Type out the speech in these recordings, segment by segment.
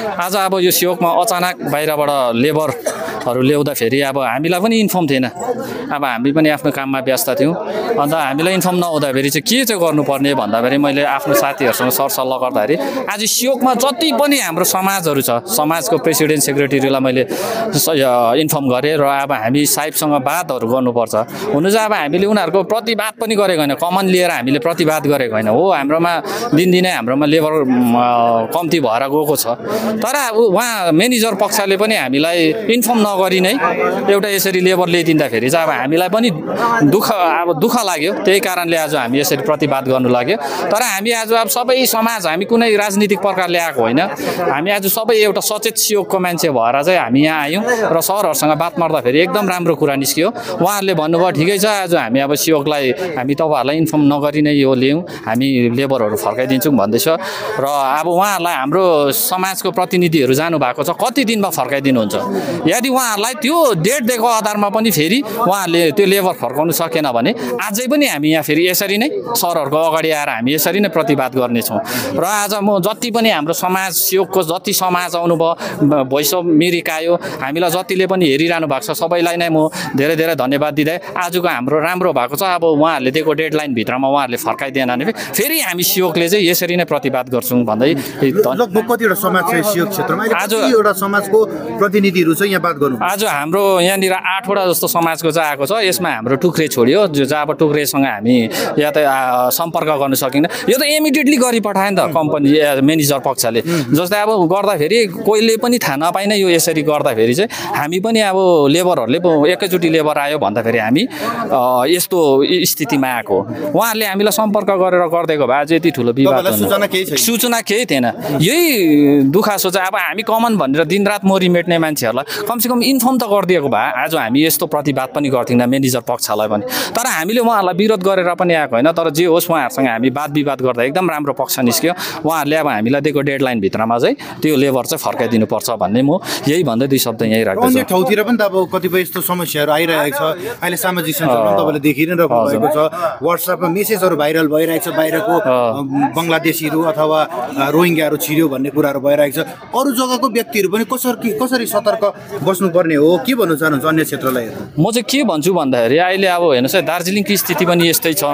आज अब यो सियोकमा अचानक बाहिरबाट लेबरहरू ल्याउँदाखेरि अब हामीलाई पनि इन्फर्म थिएन। अब हामी पनि आफ्नो काममा व्यस्त थियौँ। अन्त हामीलाई इन्फर्म नहुँदाखेरि चाहिँ के चाहिँ गर्नुपर्ने भन्दाखेरि मैले आफ्नो साथीहरूसँग सरसल्लाह गर्दाखेरि आज सियोकमा जति पनि हाम्रो समाजहरू छ समाजको प्रेसिडेन्ट सेक्रेटरीलाई मैले इन्फर्म गरेँ र अब हामी साहेबसँग बातहरू गर्नुपर्छ। हुनु चाहिँ अब हामीले उनीहरूको प्रतिवाद पनि गरेको होइन। कमन लिएर हामीले प्रतिवाद गरेको होइन। हो हाम्रोमा दिनदिनै हाम्रोमा लेबर कम्ती भएर गएको छ। तर उहाँ म्यानेजर पक्षले पनि हामीलाई इन्फर्म नगरी नै एउटा यसरी लेबर ल्याइदिँदाखेरि चाहिँ अब हामीलाई पनि दुःख अब दुःख लाग्यो। त्यही कारणले आज हामी यसरी प्रतिवाद गर्नु लाग्यो। तर हामी आज अब सबै समाज हामी कुनै राजनीतिक प्रकारले आएको होइन। हामी आज सबै एउटा सचेत सियोगको मान्छे भएर चाहिँ हामी यहाँ आयौँ र सरहरूसँग बात मार्दाखेरि एकदम राम्रो कुरा निस्क्यो। उहाँहरूले भन्नुभयो ठिकै छ आज हामी अब सियोगलाई हामी तपाईँहरूलाई इन्फर्म नगरी नै यो ल्याउँ हामी लेबरहरू फर्काइदिन्छौँ भन्दैछ। र अब उहाँहरूलाई हाम्रो समाजको प्रतिनिधिहरू जानुभएको छ कति दिनमा फर्काइदिनुहुन्छ? यदि उहाँहरूलाई त्यो डेट दिएको आधारमा पनि फेरि उहाँहरूले त्यो लेबर फर्काउनु सकेन भने अझै पनि हामी यहाँ फेरि यसरी नै सरहरूको अगाडि आएर हामी यसरी नै प्रतिवाद गर्नेछौँ। र आज म जति पनि हाम्रो समाज सियोगको जति समाज आउनुभयो भोइस अफ मिरिक आयो हामीलाई जतिले पनि हेरिरहनु भएको छ सबैलाई नै म धेरै धेरै धन्यवाद दिँदै आजको हाम्रो राम्रो भएको छ। अब उहाँहरूले दिएको डेडलाइनभित्रमा उहाँहरूले फर्काइदिएन भने फेरि हामी सियोगले चाहिँ यसरी नै प्रतिवाद गर्छौँ भन्दै लगभग कतिवटा समाज छ यो क्षेत्रमा आज- कतिवटा समाजको प्रतिनिधिहरू चाहिँ यहाँ बात गर्नु आज हाम्रो यहाँनिर आठवटा जस्तो समाजको चाहिँ आएको छ यसमा हाम्रो टुक्रे छोड्यो जो चाहिँ अब टुक्रेसँग हामी या त सम्पर्क गर्न सकिँदैन। यो त इमिडिएटली गरी पठायो नि त कम्पनी म्यानेजर पक्षले। जस्तै अब गर्दाखेरि कोहीले पनि थाहा नपाइन यो यसरी गर्दाखेरि चाहिँ हामी पनि अब लेबरहरूले पो एकैचोटि लेबर आयो भन्दाखेरि हामी यस्तो स्थितिमा आएको उहाँहरूले हामीलाई सम्पर्क गरेर गरिदिएको भए आज यति ठुलो विवाद सूचना केही थिएन। यही दुखासो चाहिँ अब हामी कमन भनेर दिनरात मरि मेट्ने मान्छेहरूलाई कमसेकम इन्फर्म त गरिदिएको भए आज हामी यस्तो प्रतिवाद पनि गर्थेनौँ म्यानेजर पक्षलाई पनि। तर हामीले उहाँहरूलाई विरोध गरेर पनि आएको होइन तर जे होस् उहाँहरूसँग हामी वाद विवाद गर्दा एकदम राम्रो पक्ष निस्क्यो। उहाँहरूले अब हामीलाई दिएको डेडलाइनभित्रमा चाहिँ त्यो लेबर चाहिँ फर्काइदिनुपर्छ भन्ने म यही भन्दै दुई शब्द यहीँ अन्य राख्दछु ठाउँतिर पनि त अब कतिपय यस्तो समस्याहरू आइरहेको छ। अहिले सामाजिक सञ्जालमा तपाईँले देखि नै राख्नु भएको छ वाट्सएपमा मेसेजहरू भाइरल भइरहेको छ बाहिरको बङ्गलादेशीहरू अथवा रोहिङ्ग्याहरू छिर्यो भन्ने कुराहरू भइरहेको छ। अरू जग्गाको व्यक्तिहरू पनि कसरी कसरी सतर्क बस्नुपर्ने हो? के भन्नु चाहनुहुन्छ अन्य क्षेत्रलाई? म चाहिँ के भन्छु भन्दाखेरि अहिले अब हेर्नुहोस् है दार्जिलिङको स्थिति पनि यस्तै छ।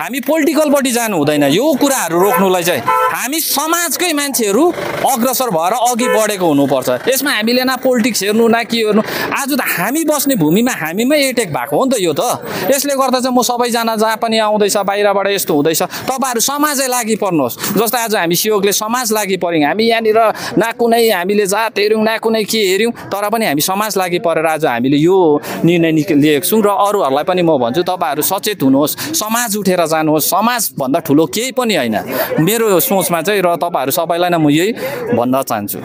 हामी पोलिटिकलपट्टि जानु हुँदैन। यो कुराहरू रोक्नुलाई चाहिँ हामी समाजकै मान्छेहरू अग्रसर भएर अघि बढेको हुनुपर्छ। यसमा हामीले न पोलिटिक्स हेर्नु न के हेर्नु। आज त हामी बस्ने भूमिमा हामीमै एटेक भएको हो नि त यो त। यसले गर्दा चाहिँ म सबैजना जहाँ पनि आउँदैछ बाहिरबाट यस्तो हुँदैछ तपाईँहरू समाजै लागि पर्नुहोस्। जस्तो आज हामी सियोगले समाज लागि पऱ्यौँ। हामी यहाँनिर न कुनै हामीले जात हेऱ्यौँ न कुनै के हेऱ्यौँ तर पनि हामी समाज लागि परेर आज हामीले यो निर्णय लिएको छौँ र अरूहरूलाई पनि म भन्छु तपाईँहरू सचेत हुनुहोस् समाज उठेर जानुहोस् समाजभन्दा ठुलो केही पनि होइन। मेरो सोचमा चाहिँ र तपाईँहरू सबैलाई नै म यही भन्न चाहन्छु।